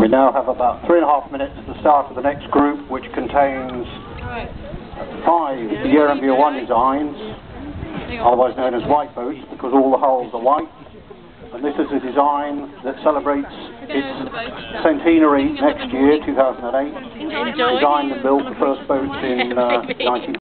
We now have about three and a half minutes to the start of the next group, which contains five Yare and Bure 1 designs, otherwise known as white boats, because all the hulls are white. And this is a design that celebrates its centenary next year, 2008. Designed and built the first boats in uh,